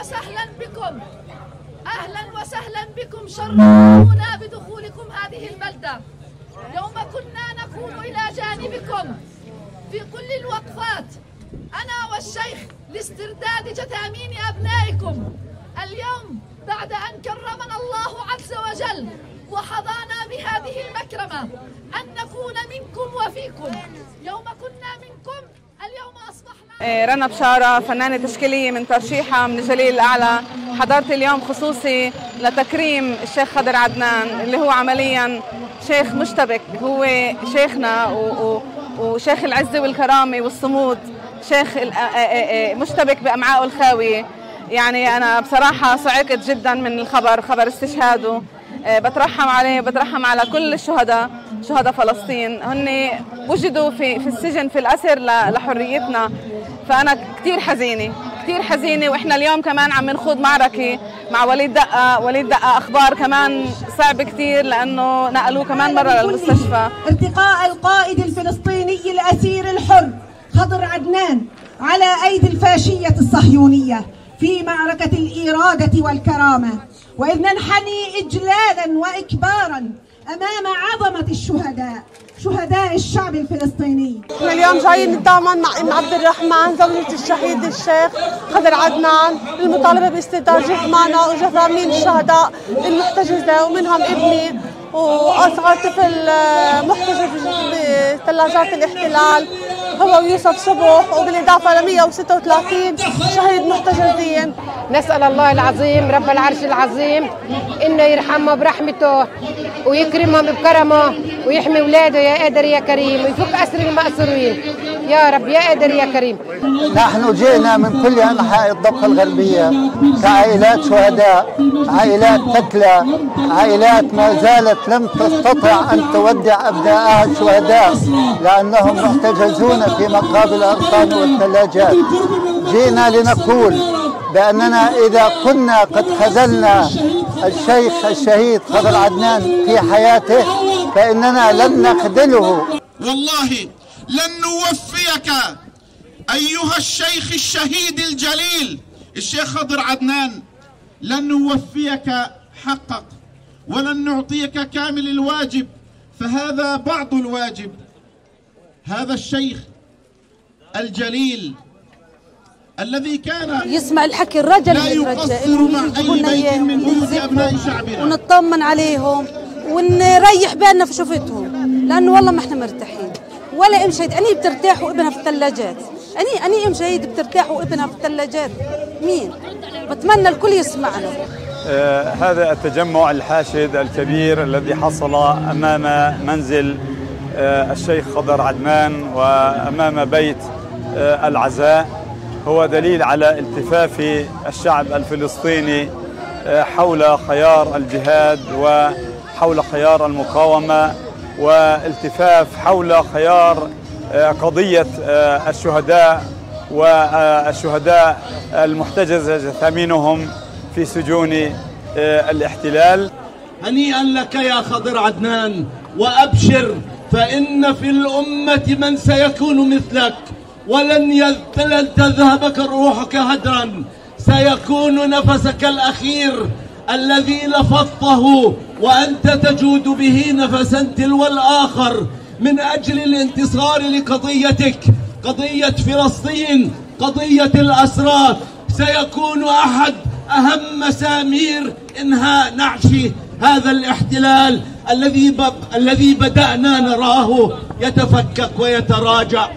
وسهلا بكم. أهلا وسهلا بكم. شرفونا بدخولكم هذه البلدة يوم كنا نكون إلى جانبكم في كل الوقفات أنا والشيخ لاسترداد جثامين أبنائكم. اليوم بعد أن كرمنا الله عز وجل وحظانا بهذه المكرمة أن نكون منكم وفيكم. يوم كنا منكم اليوم أصبحنا إيه، رنا بشارة فنانة تشكيلية من ترشيحة من الجليل الأعلى. حضرت اليوم خصوصي لتكريم الشيخ خضر عدنان اللي هو عمليا شيخ مشتبك. هو شيخنا و وشيخ العزة والكرامة والصمود شيخ مشتبك بأمعائه الخاوية يعني أنا بصراحة صعقت جدا من الخبر خبر استشهاده. بترحم عليه بترحم على كل الشهداء. شهداء فلسطين؟ هن وجدوا في في السجن في الأسر لحريتنا. فأنا كثير حزينة كثير حزينة. وإحنا اليوم كمان عم نخوض معركة مع وليد دقة. وليد دقة أخبار كمان صعب كثير لأنه نقلوه كمان مرة للمستشفى. ألتقاء القائد الفلسطيني الأسير الحر خضر عدنان على أيدي الفاشية الصهيونية في معركة الإرادة والكرامة. وإذ ننحني إجلالا وإكبارا أمام عظمة الشهداء شهداء الشعب الفلسطيني. إحنا اليوم جايين نتضامن مع ام عبد الرحمن زوجة الشهيد الشيخ خضر عدنان المطالبة باسترداد جثمانه وجثامين الشهداء المحتجزة ومنهم ابني وأصغر طفل محتجز بثلاجات الاحتلال. هو ويوسف صبح وبالإضافة ل 136 شهيد محتجزين نسأل الله العظيم رب العرش العظيم إنه يرحمه برحمته ويكرمهم بكرمه ويحمي اولاده يا قادر يا كريم ويفك أسر المأسورين. يا رب يا قادر يا كريم. نحن جئنا من كل أنحاء الضفة الغربية كعائلات شهداء عائلات تكلى عائلات ما زالت لم تستطع أن تودع ابنائها الشهداء لأنهم محتجزون في مقابل الأغصان والثلاجات. جئنا لنقول بأننا إذا كنا قد خذلنا الشيخ الشهيد خضر عدنان في حياته فإننا لن نخذله. والله لن نوفيك أيها الشيخ الشهيد الجليل الشيخ خضر عدنان لن نوفيك حقك ولن نعطيك كامل الواجب فهذا بعض الواجب. هذا الشيخ الجليل الذي كان يسمع الحكي الرجل لا يقصر مع أي بيت من بيوت أبناء شعبنا. ونطمن عليهم. ونريح بالنا في شوفتهم لأنه والله ما إحنا مرتاحين. ولا أم شهيد أني بترتاح وابنها في الثلاجات. أني أني أم شهيد بترتاح وابنها في الثلاجات. مين؟ بتمنى الكل يسمعنا. آه هذا التجمع الحاشد الكبير الذي حصل أمام منزل آه الشيخ خضر عدنان وأمام بيت آه العزاء. هو دليل على التفاف الشعب الفلسطيني حول خيار الجهاد وحول خيار المقاومة والتفاف حول خيار قضية الشهداء والشهداء المحتجز جثامينهم في سجون الاحتلال. هنيئا لك يا خضر عدنان وأبشر فإن في الأمة من سيكون مثلك ولن تذهبك روحك هدرا سيكون نفسك الأخير. الذي لفظته وأنت تجود به نفسا تلو الآخر من أجل الانتصار لقضيتك. قضية فلسطين قضية الأسرى. سيكون أحد أهم مسامير إنهاء نعش هذا الاحتلال الذي الذي بدأنا نراه. يتفكك ويتراجع.